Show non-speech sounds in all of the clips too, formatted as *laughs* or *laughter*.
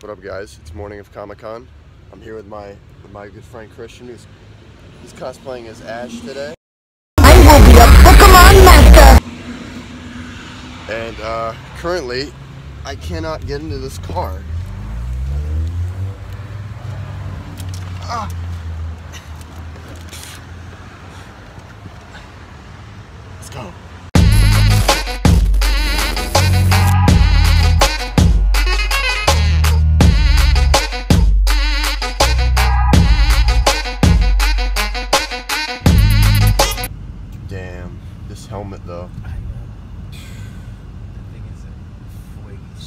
What up, guys? It's morning of Comic Con. I'm here with my with my good friend Christian, who's he's cosplaying as Ash today. I will be a Pokemon master. And uh, currently, I cannot get into this car. Ah.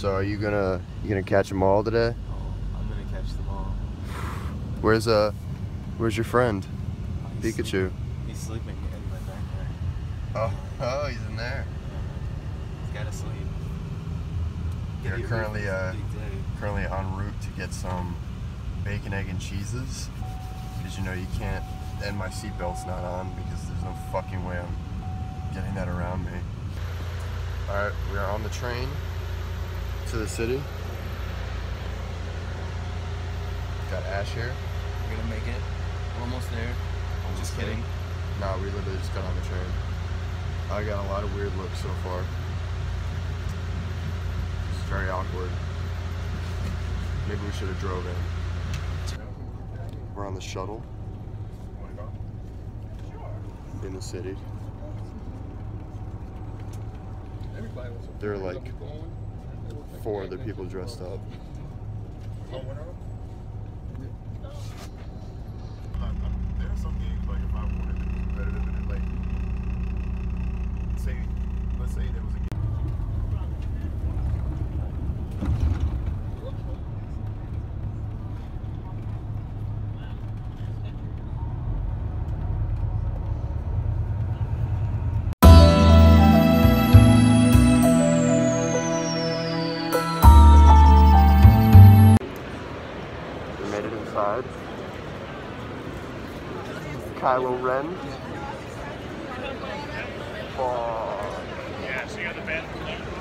So are you gonna you gonna catch them all today? I'm gonna catch them all. Where's uh where's your friend? He's Pikachu. sleeping- He's sleeping in my backpack. Oh, oh he's in there. He's gotta sleep. They're currently, uh, this big day. Currently en route to get some bacon, egg, and cheeses. Because you know you can't and my seatbelt's not on because there's no fucking way I'm getting that around me. Alright, we are on the train to the city. Got Ash here. We're gonna make it. We're almost there. Just kidding. No, we literally just got on the train. I got a lot of weird looks so far. It's very awkward. Maybe we should have drove in. We're on the shuttle. In the city. There are like four other people dressed up. Oh, Kylo Ren. Fuck. Yeah, so you got the band.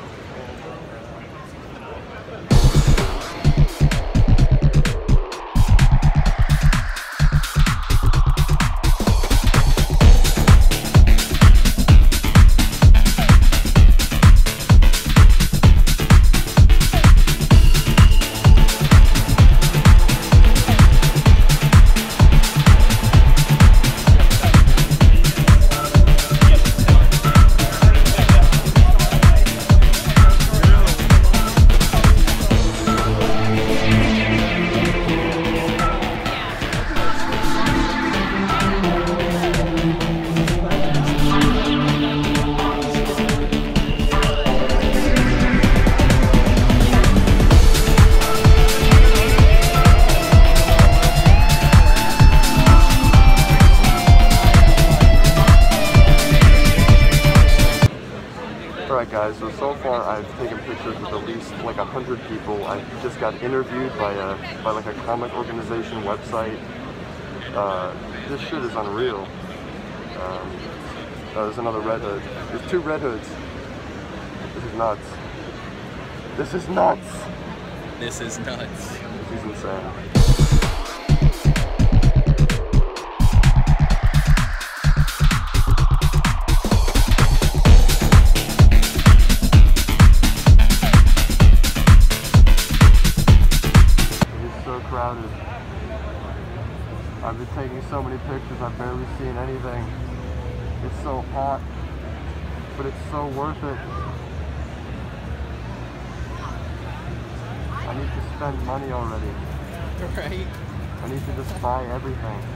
Alright guys, so so far I've taken pictures with at least like a hundred people. I just got interviewed by a by like a comic organization website. Uh, this shit is unreal. Um, oh, there's another Red Hood. There's two Red Hoods. This is nuts. This is nuts. This is nuts. This is insane. I've been taking so many pictures, I've barely seen anything. It's so hot, but it's so worth it. I need to spend money already. *laughs* Right? I need to just buy everything.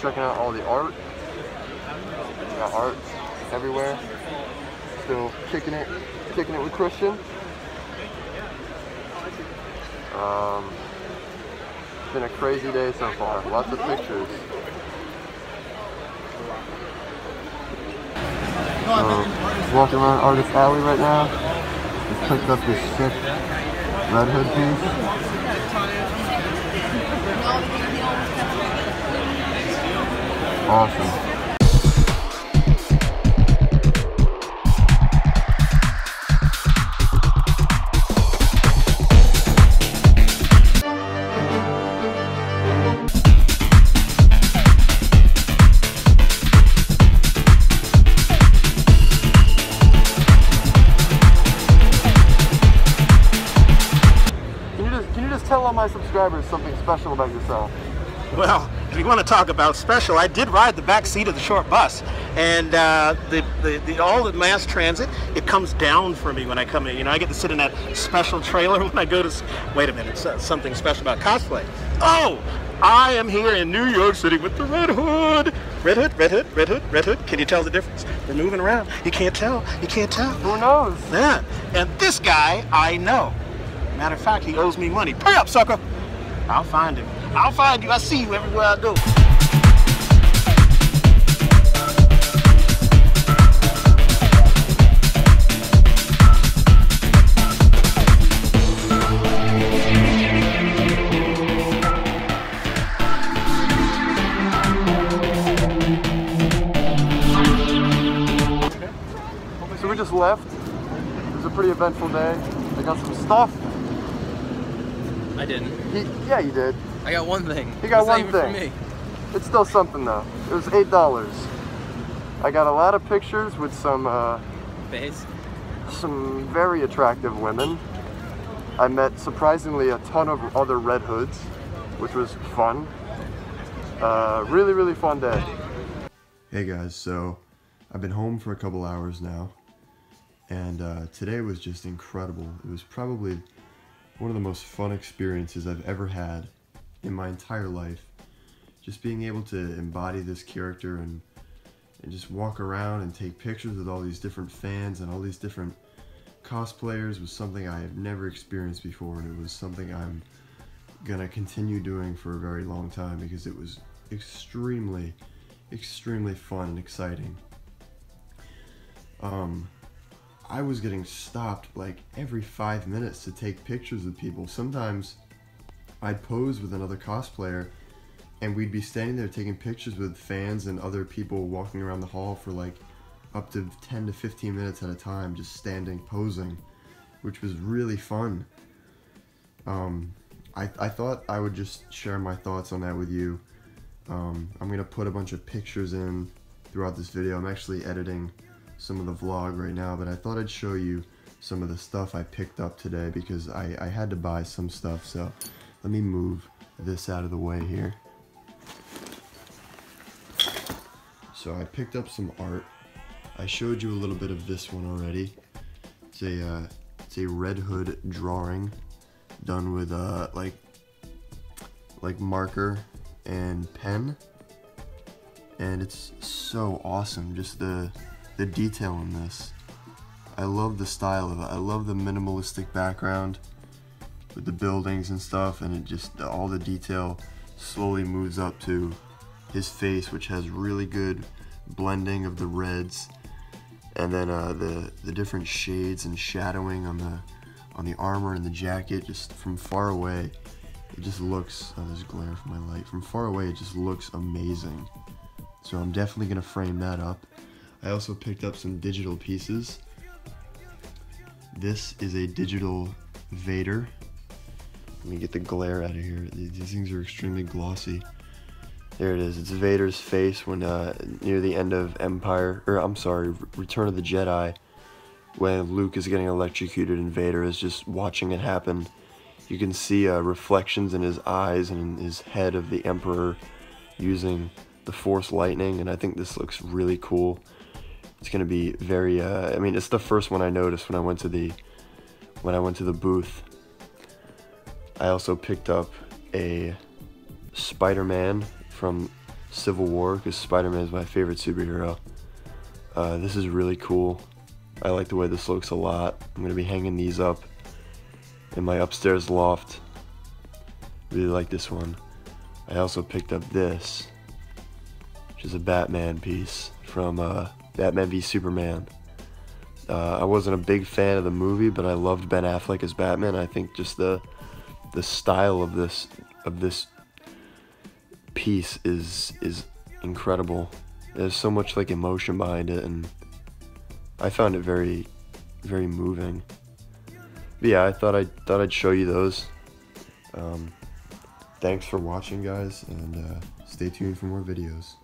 Checking out all the art. We got art everywhere. Still kicking it, kicking it with Christian. Um, it's been a crazy day so far. Lots of pictures. So, walking around Artist Alley right now. Just picked up this sick Red Hood piece. Awesome. Tell all my subscribers something special about yourself? Well, if you want to talk about special, I did ride the back seat of the short bus, and uh, the, the, the all the mass transit it comes down for me when I come in. You know, I get to sit in that special trailer *laughs* when I go to. Wait a minute, so- something special about cosplay. Oh, I am here in New York City with the Red Hood. Red Hood, Red Hood, Red Hood, Red Hood. Can you tell the difference? We're moving around. You can't tell. You can't tell. Who knows? Yeah. And this guy, I know. Matter of fact, he owes me money. Pay up, sucker. I'll find him. I'll find you. I see you everywhere I go. So we just left. It was a pretty eventful day. I got some stuff. I didn't. He, yeah, you did. I got one thing. You got It's one thing. For me. It's still something though. It was eight dollars. I got a lot of pictures with some uh, Base. some very attractive women. I met surprisingly a ton of other red hoods, which was fun. Uh, really, really fun day. Hey guys, so I've been home for a couple hours now, and uh, today was just incredible. It was probably one of the most fun experiences I've ever had in my entire life. Just being able to embody this character and and just walk around and take pictures with all these different fans and all these different cosplayers was something I have never experienced before, and it was something I'm gonna continue doing for a very long time because it was extremely, extremely fun and exciting. Um, I was getting stopped like every five minutes to take pictures with people. Sometimes I'd pose with another cosplayer and we'd be standing there taking pictures with fans and other people walking around the hall for like up to 10 to 15 minutes at a time just standing posing which was really fun. Um, I, I thought I would just share my thoughts on that with you. Um, I'm gonna put a bunch of pictures in throughout this video. I'm actually editing some of the vlog right now but I thought I'd show you some of the stuff I picked up today because I, I had to buy some stuff so let me move this out of the way here So I picked up some art. I showed you a little bit of this one already. It's a uh, it's a Red Hood drawing done with uh like like marker and pen. And it's so awesome just the the detail in this. I love the style of it. I love the minimalistic background with the buildings and stuff and it just all the detail slowly moves up to his face, which has really good blending of the reds, and then uh, the the different shades and shadowing on the on the armor and the jacket. Just from far away, it just looks. Oh, there's glare from my light. From far away, it just looks amazing. So I'm definitely gonna frame that up. I also picked up some digital pieces. This is a digital Vader. Let me get the glare out of here. These things are extremely glossy. There it is. It's Vader's face when uh, near the end of Empire, or I'm sorry, Return of the Jedi, when Luke is getting electrocuted and Vader is just watching it happen. You can see uh, reflections in his eyes and in his head of the Emperor using the Force lightning, and I think this looks really cool. It's gonna be very. Uh, I mean, it's the first one I noticed when I went to the when I went to the booth. I also picked up a Spider-Man from Civil War because Spider-Man is my favorite superhero. Uh, this is really cool. I like the way this looks a lot. I'm gonna be hanging these up in my upstairs loft. Really like this one. I also picked up this, which is a Batman piece from uh, Batman v Superman. Uh, I wasn't a big fan of the movie, but I loved Ben Affleck as Batman. I think just the the style of this of this piece is is incredible. There's so much like emotion behind it, and I found it very very moving. But yeah, I thought I thought I'd show you those. Um, thanks for watching, guys, and uh, stay tuned for more videos.